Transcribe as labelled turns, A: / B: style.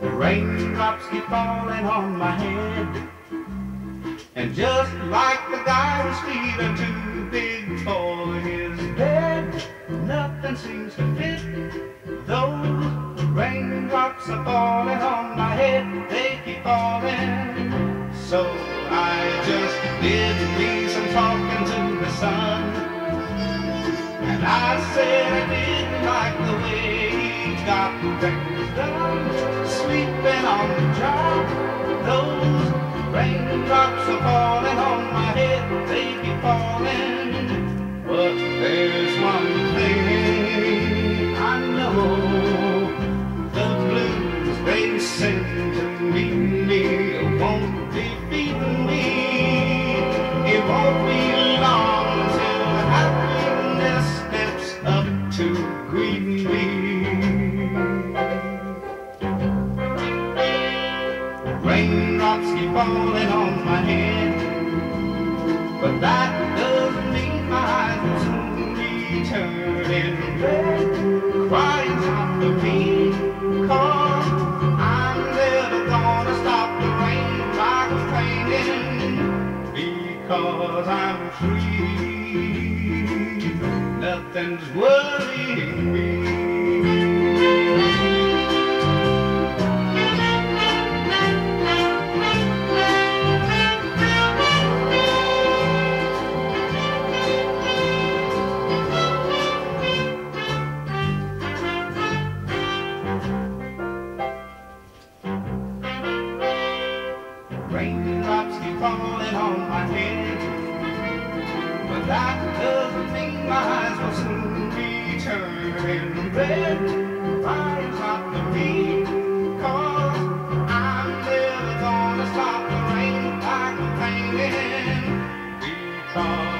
A: Raindrops keep falling on my head. And just like the guy who's feeling too big for his bed, nothing seems to fit. Those raindrops are falling on my head, they keep falling so I said I didn't like the way things done. On the job, those raindrops are falling on my head, they keep falling. But there's one thing I know, Raindrops keep falling on my head, but that doesn't mean my eyes will soon be turning red. Crying's not for me, cause I'm never gonna stop the rain by complaining, because I'm free. Nothing's worrying me. falling on my head. But that doesn't mean my eyes will soon be turning red. I am not the I'm never gonna stop the rain. Because